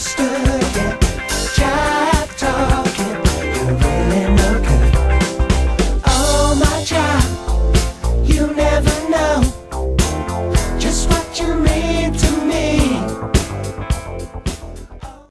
Stay.